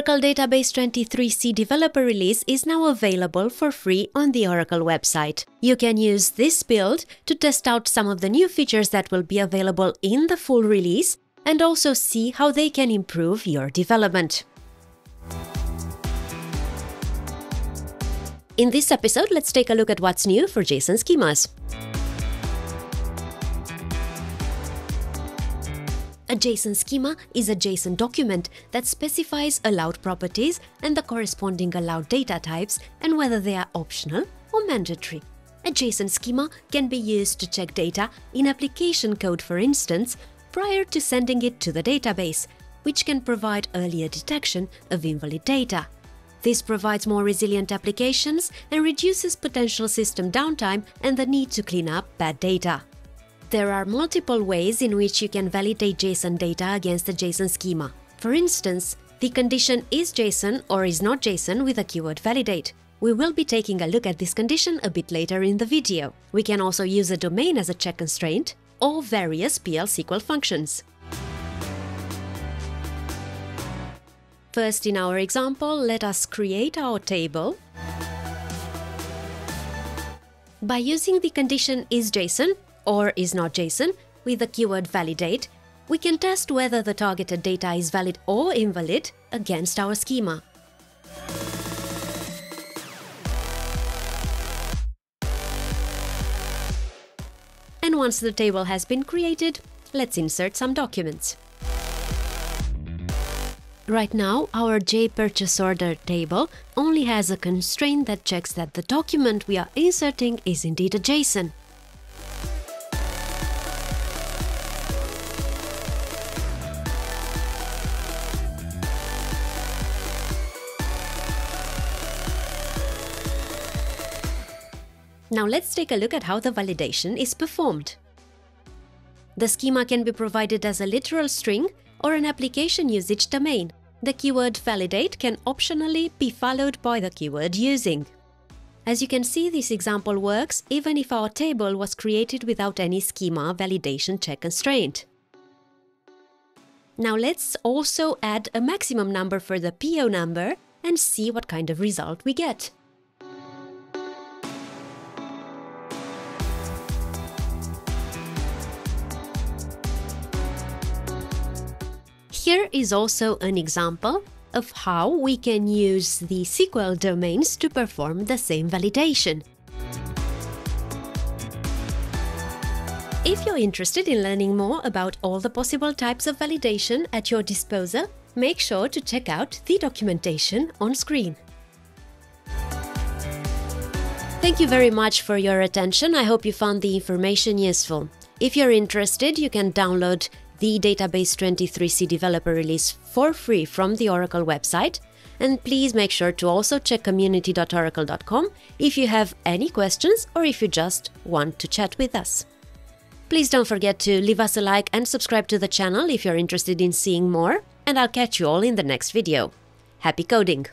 Oracle Database 23c developer release is now available for free on the Oracle website. You can use this build to test out some of the new features that will be available in the full release and also see how they can improve your development. In this episode, let's take a look at what's new for JSON schemas. A JSON schema is a JSON document that specifies allowed properties and the corresponding allowed data types and whether they are optional or mandatory. A JSON schema can be used to check data in application code, for instance, prior to sending it to the database, which can provide earlier detection of invalid data. This provides more resilient applications and reduces potential system downtime and the need to clean up bad data. There are multiple ways in which you can validate JSON data against a JSON schema. For instance, the condition is JSON or is not JSON with a keyword validate. We will be taking a look at this condition a bit later in the video. We can also use a domain as a check constraint or various PL SQL functions. First, in our example, let us create our table. By using the condition is JSON, or is not JSON with the keyword validate, we can test whether the targeted data is valid or invalid against our schema. And once the table has been created, let's insert some documents. Right now, our J purchase order table only has a constraint that checks that the document we are inserting is indeed a JSON. Now let's take a look at how the validation is performed. The schema can be provided as a literal string or an application usage domain. The keyword validate can optionally be followed by the keyword using. As you can see, this example works even if our table was created without any schema validation check constraint. Now let's also add a maximum number for the PO number and see what kind of result we get. Here is also an example of how we can use the SQL domains to perform the same validation. If you're interested in learning more about all the possible types of validation at your disposal, make sure to check out the documentation on screen. Thank you very much for your attention. I hope you found the information useful. If you're interested, you can download the Database 23c developer release for free from the Oracle website. And please make sure to also check community.oracle.com if you have any questions or if you just want to chat with us. Please don't forget to leave us a like and subscribe to the channel if you're interested in seeing more, and I'll catch you all in the next video. Happy coding!